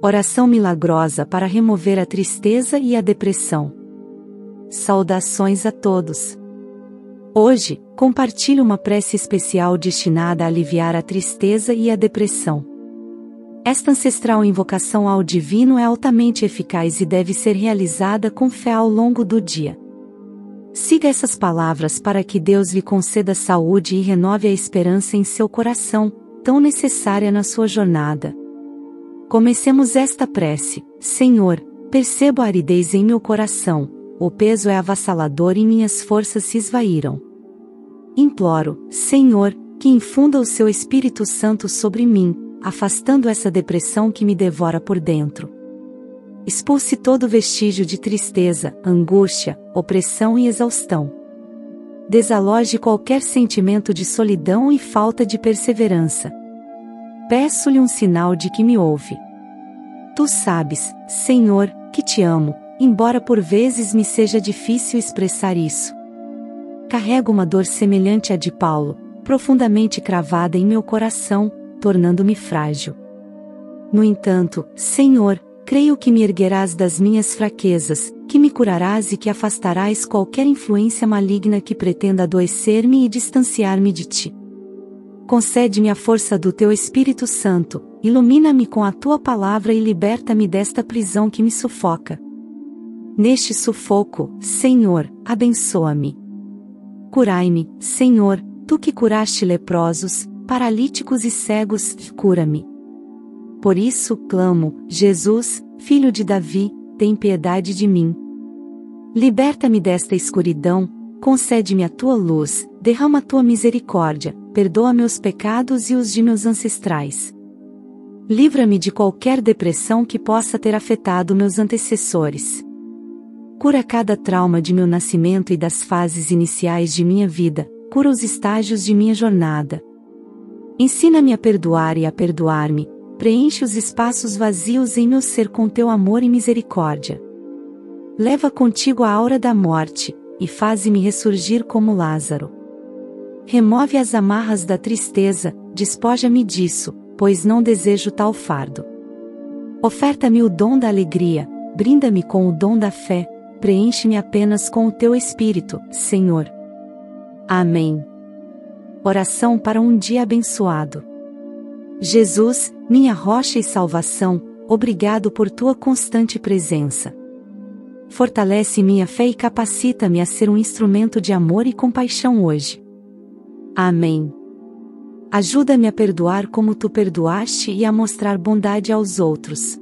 Oração milagrosa para remover a tristeza e a depressão. Saudações a todos. Hoje, compartilho uma prece especial destinada a aliviar a tristeza e a depressão. Esta ancestral invocação ao divino é altamente eficaz e deve ser realizada com fé ao longo do dia. Siga essas palavras para que Deus lhe conceda saúde e renove a esperança em seu coração, tão necessária na sua jornada. Comecemos esta prece. Senhor, percebo a aridez em meu coração, o peso é avassalador e minhas forças se esvaíram. Imploro, Senhor, que infunda o seu Espírito Santo sobre mim, afastando essa depressão que me devora por dentro. Expulse todo vestígio de tristeza, angústia, opressão e exaustão. Desaloje qualquer sentimento de solidão e falta de perseverança. Peço-lhe um sinal de que me ouve. Tu sabes, Senhor, que te amo, embora por vezes me seja difícil expressar isso. Carrego uma dor semelhante à de Paulo, profundamente cravada em meu coração, tornando-me frágil. No entanto, Senhor, creio que me erguerás das minhas fraquezas, que me curarás e que afastarás qualquer influência maligna que pretenda adoecer-me e distanciar-me de ti. Concede-me a força do teu Espírito Santo, ilumina-me com a tua palavra e liberta-me desta prisão que me sufoca. Neste sufoco, Senhor, abençoa-me. Curai-me, Senhor, tu que curaste leprosos, paralíticos e cegos, cura-me. Por isso clamo, Jesus, filho de Davi, tem piedade de mim. Liberta-me desta escuridão, concede-me a tua luz, derrama a tua misericórdia, perdoa meus pecados e os de meus ancestrais. Livra-me de qualquer depressão que possa ter afetado meus antecessores. Cura cada trauma de meu nascimento e das fases iniciais de minha vida, cura os estágios de minha jornada. Ensina-me a perdoar e a perdoar-me, preenche os espaços vazios em meu ser com teu amor e misericórdia. Leva contigo a aura da morte, e faze-me ressurgir como Lázaro. Remove as amarras da tristeza, despoja-me disso, pois não desejo tal fardo. Oferta-me o dom da alegria, brinda-me com o dom da fé, preenche-me apenas com o teu espírito, Senhor. Amém. Oração para um dia abençoado. Jesus, minha rocha e salvação, obrigado por tua constante presença. Fortalece minha fé e capacita-me a ser um instrumento de amor e compaixão hoje. Amém. Ajuda-me a perdoar como tu perdoaste e a mostrar bondade aos outros.